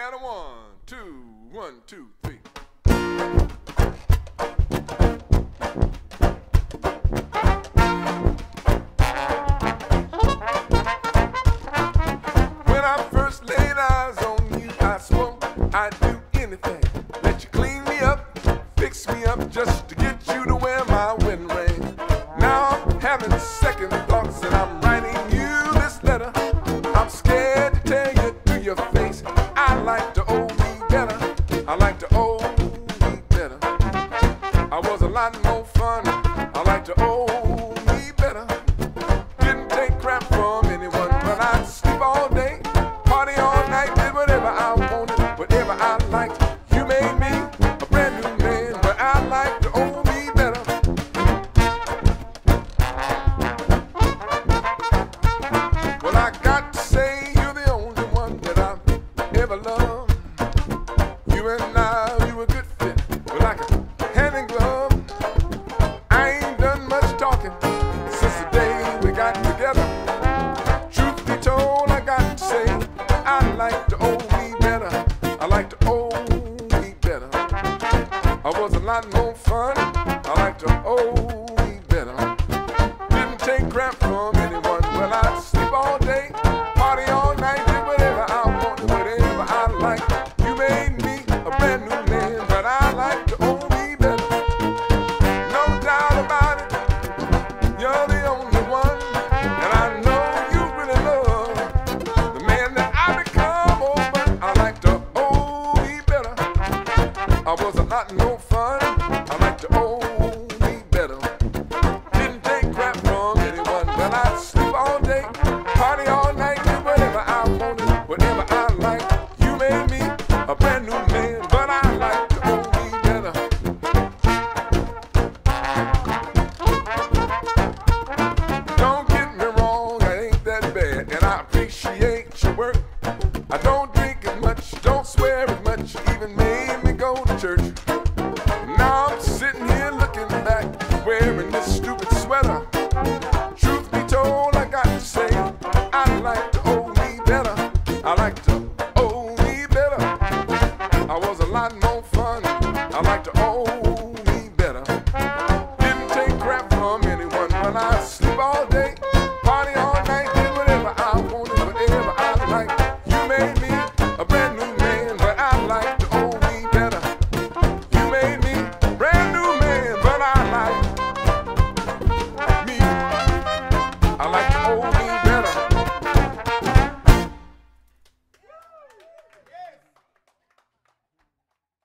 And a one, two, one, two, three. When I first laid eyes on you, I swore I'd do anything. Let you clean me up, fix me up just to get you to wear my ring. Now I'm having second thoughts and I'm lot more fun. I like to owe me better. Didn't take crap from fun. I like to owe me better. Didn't take crap from anyone. Lot more fun. I like to owe me better. Didn't take crap from anyone. I sleep all day, party all night, do whatever I wanted, whatever I like. You made me a brand new man, but I like to owe me better. Don't get me wrong, I ain't that bad, and I appreciate even made me go to church. Now I'm sitting here looking back, wearing this stupid sweater. Truth be told, I got to say, I like to owe me better. I like to owe me better. I was a lot more fun. I like to owe